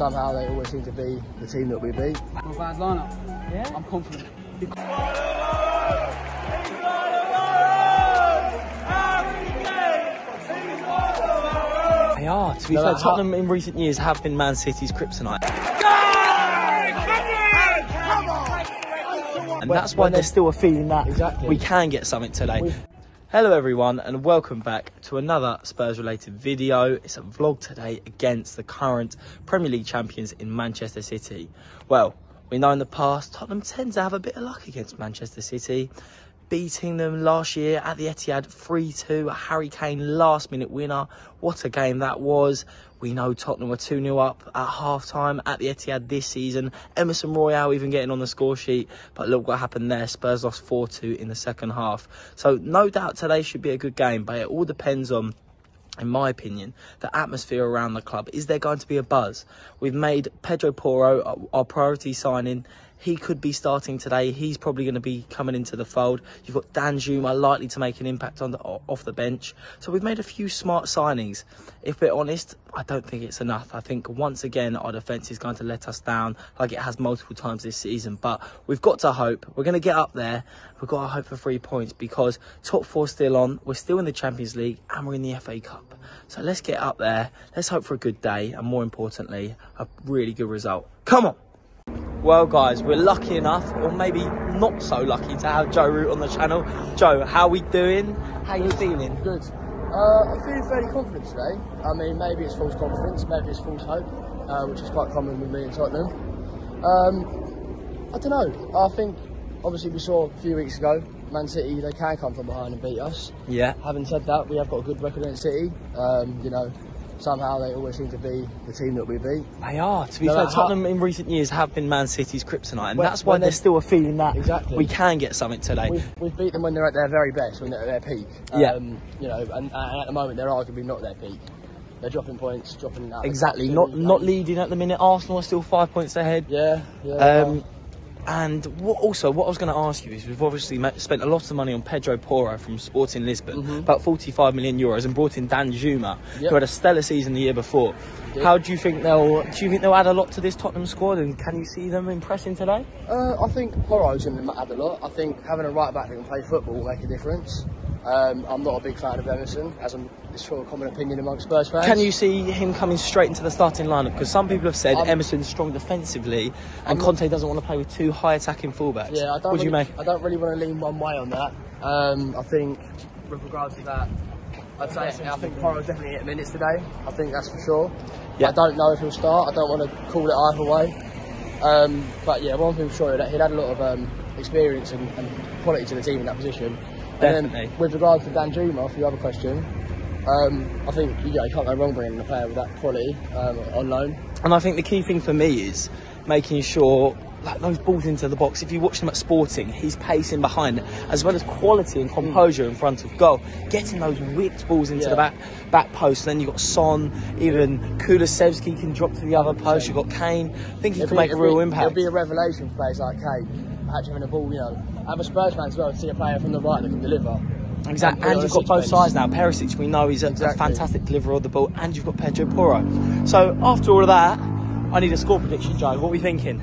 somehow they always seem to be the team that we beat. Not a bad lineup. Yeah? I'm confident. They are. To be No, fair, Tottenham in recent years have been Man City's kryptonite. And that's why when there's still a feeling that Exactly. we can get something today. We- Hello everyone and welcome back to another Spurs related video. It's a vlog today against the current Premier League champions in Manchester City. Well, we know in the past Tottenham tend to have a bit of luck against Manchester City. Beating them last year at the Etihad 3-2, a Harry Kane last minute winner. What a game that was. We know Tottenham were 2-0 up at half time at the Etihad this season. Emerson Royal even getting on the score sheet. But look what happened there. Spurs lost 4-2 in the second half. So no doubt today should be a good game, but it all depends on in my opinion, the atmosphere around the club. Is there going to be a buzz? We've made Pedro Porro our- our priority signing. He could be starting today. He's probably going to be coming into the fold. You've got Danjuma likely to make an impact on the, off the bench. So we've made a few smart signings. If we're honest, I don't think it's enough. I think once again our defence is going to let us down like it has multiple times this season. But we've got to hope. We're going to get up there. We've got to hope for three points because top four still on. We're still in the Champions League and we're in the FA Cup. So let's get up there. Let's hope for a good day and more importantly, a really good result. Come on. Well, guys, we're lucky enough, or maybe not so lucky, to have Joe Root on the channel. Joe, how are we doing? How are you feeling? Good. Uh, I'm feeling fairly confident today. I mean, maybe it's false confidence, maybe it's false hope, uh, which is quite common with me in Tottenham. Um, I don't know. I think, obviously, we saw a few weeks ago, Man City, they can come from behind and beat us. Yeah. Having said that, we have got a good record against City. Um, you know, somehow they always seem to be the team that we beat. They are. To be No, fair, Tottenham in recent years have been Man City's kryptonite, and When- that's why there's still a feeling that Exactly. we can get something today. We've, we've beat them when they're at their very best, when they're at their peak. Yeah. Um, you know, and, and at the moment they're arguably not their peak. They're dropping points, dropping out. Exactly. Not not leading at the minute. Arsenal are still five points ahead. Yeah, yeah. Um, and what, also, what I was going to ask you is, we've obviously spent a lot of money on Pedro Porro from Sporting Lisbon, about 45 million euros, and brought in Danjuma, Mm-hmm. Yep. who had a stellar season the year before. Yep. How do you think they'll? Do you think they'll add a lot to this Tottenham squad? And can you see them impressing today? Uh, I think Porro's going to add a lot. I think having a right back that can play football will make a difference. Um, I'm not a big fan of Emerson, as I'm, it's sort of common opinion amongst Spurs fans. Can you see him coming straight into the starting lineup? Because some people have said Emerson's strong defensively, and I'm not- Conte doesn't want to play with two high attacking fullbacks. Yeah, I don't. What do you really, make? I don't really want to lean one way on that. Um, I think, with regards to that, I'd say I think Porro's definitely hit minutes today. I think that's for sure. Yeah. I don't know if he'll start. I don't want to call it either way. Um, but yeah, one thing for sure, that he'd had a lot of um, experience and, and quality to the team in that position. And then with regards to Danjuma, for your other question, um, I think you, know, you can't go wrong bringing in a player with that quality um, on loan. And I think the key thing for me is making sure like those balls into the box. If you watch him at Sporting, he's pacing behind, as well as quality and composure in front of goal, getting those whipped balls into Yeah. the back back post. Then you've got Son, even Kulusevski can drop to the other post. You've got Kane. I think he It'd can be- make a real be- impact. It'll be a revelation for players like Kane, actually having a ball, you know. I'm a Spurs fan as well, to see a player from the right that can deliver. Exactly, And and you've got both sixpence. sides now. Perisic, we know he's a, a fantastic deliverer of the ball, and you've got Pedro Porro. So after all of that, I need a score prediction, Joe. What are we thinking?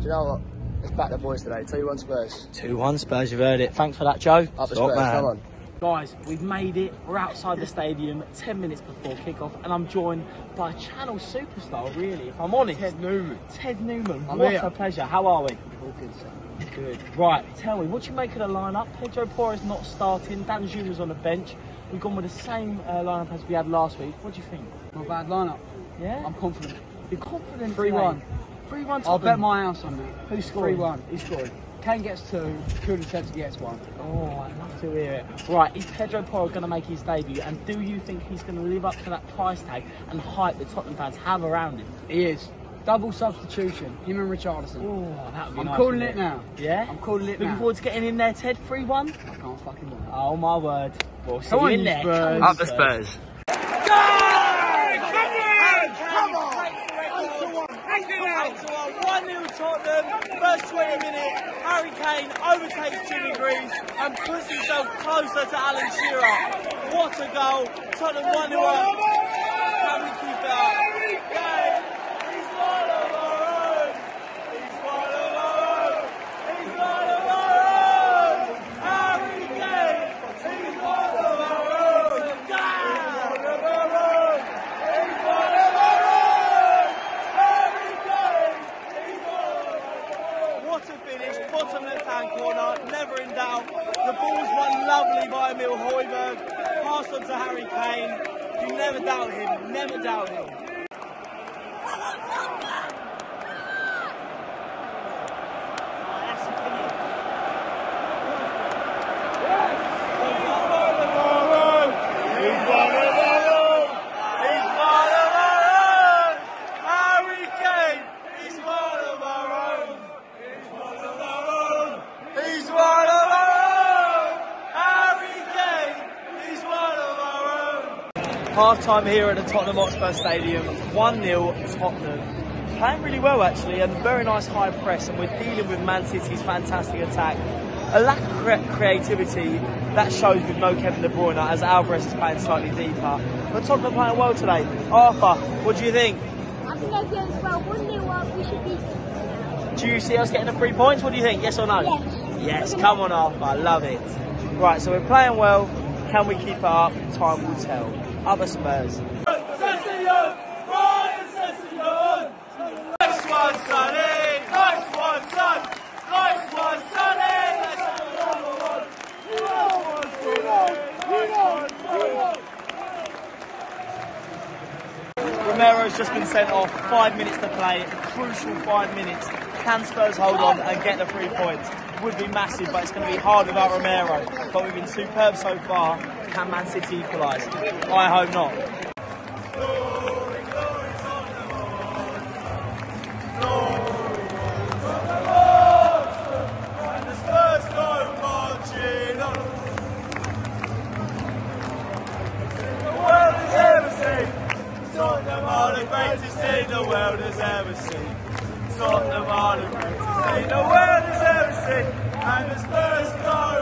Do you know what? Let's back the boys today. 2 1 Spurs. 2 1 Spurs, you've heard it. Thanks for that, Joe. Up the Spurs, man. come on. Guys, we've made it. We're outside the stadium 10 minutes before kickoff, and I'm joined by a channel superstar, really, if I'm honest. Ted Newman. Ted Newman. I'm what here. a pleasure. How are we? All good, sir. Good. Right, tell me, what do you make of the lineup? Pedro Porro's not starting, Danjuma's on the bench. We've gone with the same uh, lineup as we had last week. What do you think? Not a bad lineup. Yeah? I'm confident. You're confident 3-1. 3 1 I'll bet my house on that. Who's scoring? 3-1. Who's scoring? Kane gets two, Kulusevski gets one. Oh, I'd love to hear it. Right, is Pedro Porro going to make his debut? And do you think he's going to live up to that price tag and hype that Tottenham fans have around him? He is. Double substitution, him and Richarlison. Oh, that be I'm nice. calling wouldn't it now. Yeah? I'm calling it Looking now. forward to getting in there, Ted. 3 1? I can't fucking wait. Oh, my word. We'll see Come you on, in you there. Spurs. Come on, Up the Spurs. One 0 Tottenham, first 20 minutes. Harry Kane overtakes Jimmy Greaves and puts himself closer to Alan Shearer. What a goal! Tottenham 1 0 up. Can we keep it up? Yeah, he's hand corner, never in doubt. The ball's won lovely by Emile Højbjerg, passed on to Harry Kane. You never doubt him, never doubt him. He's one of our own! He's one of our own! Harry Kane! He's one of our own! He's one of our own! He's one of our own! Harry Kane! He's one of our own! Half time here at the Tottenham Hotspur Stadium, 1 0 Tottenham. Playing really well actually, and very nice high press, and we're dealing with Man City's fantastic attack. A lack of cre- creativity that shows with no Kevin De Bruyne as Alvarez is playing slightly deeper. But Tottenham playing well today. Arthur, what do you think? I think I feel well. One nil up. We should be. Do you see us getting the three points? What do you think? Yes or no? Yes. Yes, come on, Arthur. I love it. Right, so we're playing well. Can we keep it up? Time will tell. Other Spurs. Romero's just been sent off. Five minutes to play. Crucial five minutes. Can Spurs hold on and get the three points? Would be massive, but it's going to be hard without Romero. But we've been superb so far. Can Man City equalise? I hope not. The greatest team the world has ever seen. Tottenham are the greatest team the world has ever seen. And the Spurs go.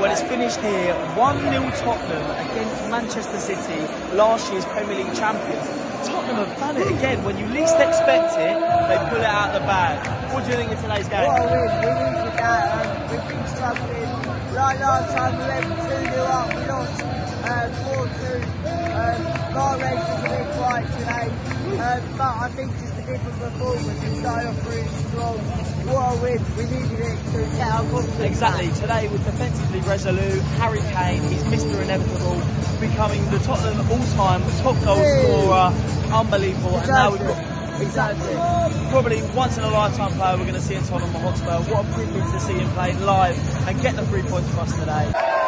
Well, it's finished here 1 0 Tottenham against Manchester City, last year's Premier League champions. Tottenham have done it again. When you least expect it, they pull it out of the bag. What do you think of today's game? What a win. We needed that. We've been struggling. Like last time, we went 2 0 up. We lost uh, 4 2. Mahrez a bit quiet today. Um, but I think just a different performance. We started off really strong. What a win. We needed it to get our confidence. Exactly. Today was defensively resolute. Harry Kane, he's Mr. Inevitable, becoming the Tottenham all-time top goal scorer. Unbelievable. And now we've got. Exactly. probably once in a lifetime player we're going to see at Tottenham Hotspur. What a privilege to see him play live and get the three points for us today.